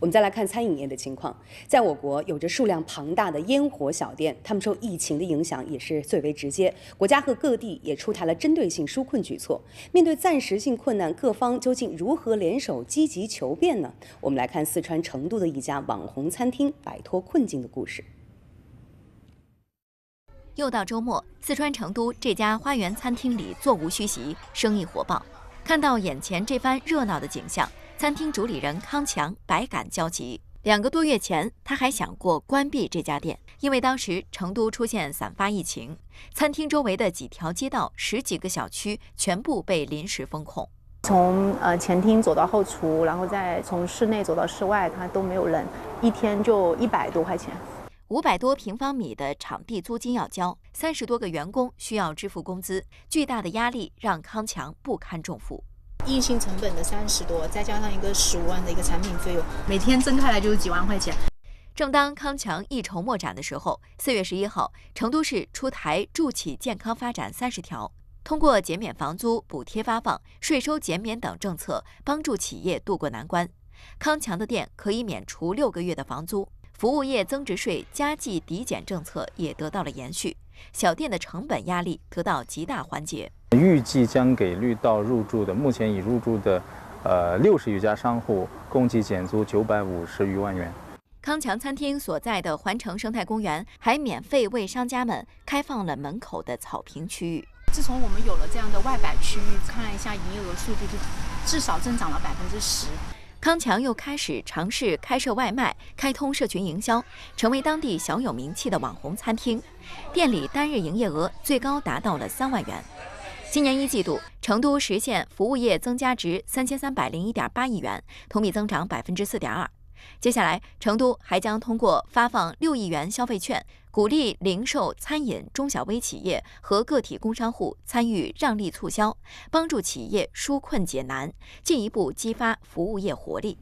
我们再来看餐饮业的情况，在我国有着数量庞大的烟火小店，他们受疫情的影响也是最为直接。国家和各地也出台了针对性纾困举措。面对暂时性困难，各方究竟如何联手积极求变呢？我们来看四川成都的一家网红餐厅摆脱困境的故事。又到周末，四川成都这家花园餐厅里座无虚席，生意火爆。看到眼前这番热闹的景象。餐厅主理人康强百感交集。两个多月前，他还想过关闭这家店，因为当时成都出现散发疫情，餐厅周围的几条街道、十几个小区全部被临时封控。从呃前厅走到后厨，然后再从室内走到室外，它都没有人，一天就一百多块钱。五百多平方米的场地租金要交，三十多个员工需要支付工资，巨大的压力让康强不堪重负。硬性成本的三十多，再加上一个十五万的一个产品费用，每天挣开来就是几万块钱。正当康强一筹莫展的时候，四月十一号，成都市出台“助企健康发展三十条”，通过减免房租、补贴发放、税收减免等政策，帮助企业渡过难关。康强的店可以免除六个月的房租，服务业增值税加计抵减政策也得到了延续，小店的成本压力得到极大缓解。预计将给绿道入驻的目前已入驻的，呃六十余家商户，共计减租九百五十余万元。康强餐厅所在的环城生态公园还免费为商家们开放了门口的草坪区域。自从我们有了这样的外摆区域，看了一下营业额数据，就至少增长了百分之十。康强又开始尝试开设外卖，开通社群营销，成为当地小有名气的网红餐厅。店里单日营业额最高达到了三万元。今年一季度，成都实现服务业增加值三千三百零一点八亿元，同比增长百分之四点二。接下来，成都还将通过发放六亿元消费券，鼓励零售、餐饮、中小微企业和个体工商户参与让利促销，帮助企业纾困解难，进一步激发服务业活力。